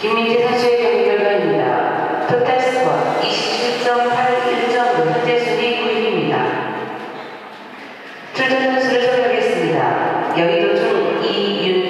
김민재 선수의 경기 결과입니다. 토탈 스코어 27.81점으로 현재 골입니다. 출전 선수를 소개하겠습니다. 여의도 중 이윤